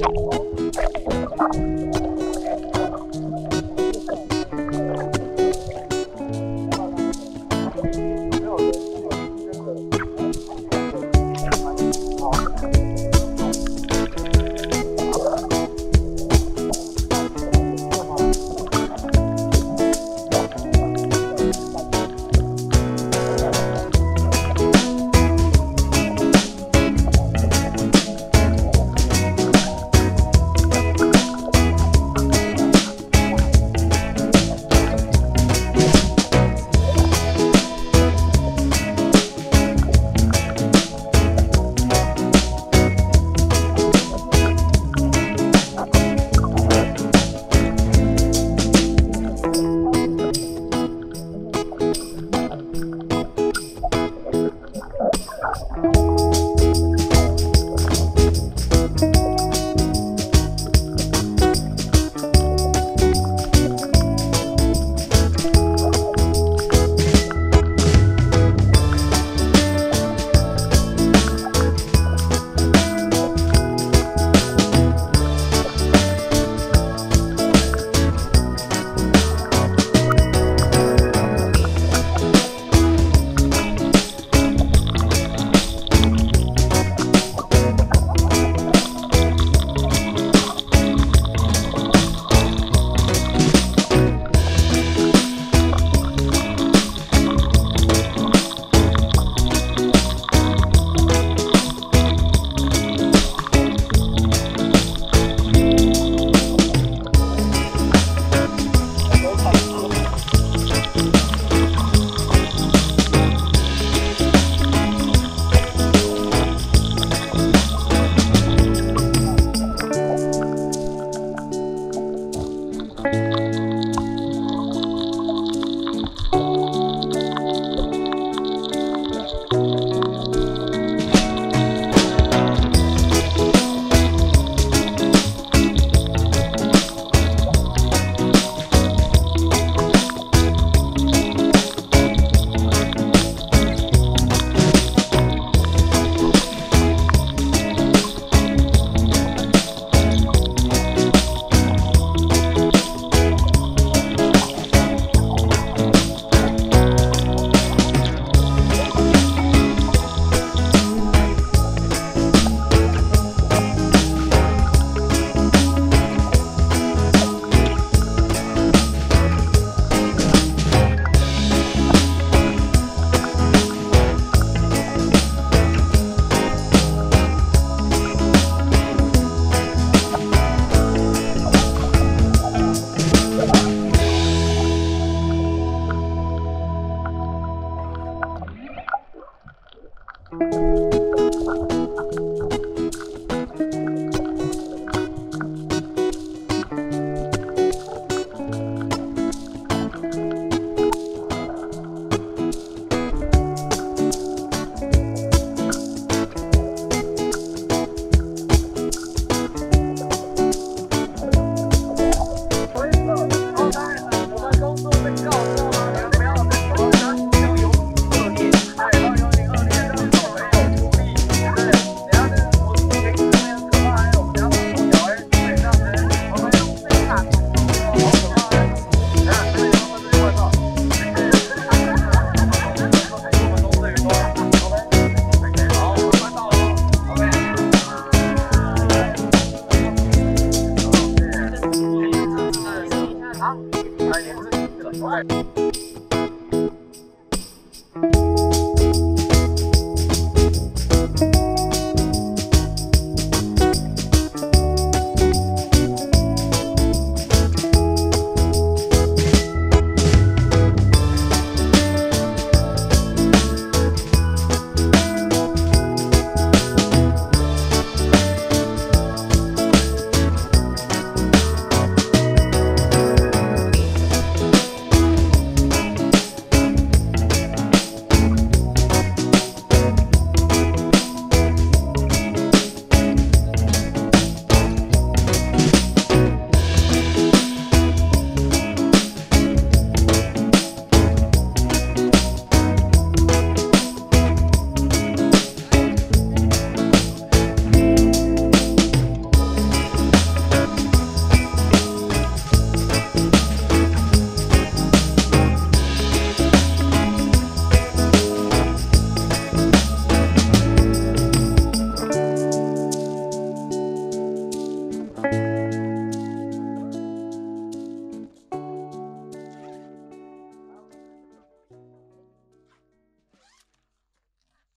フフフフ。レベルピンク。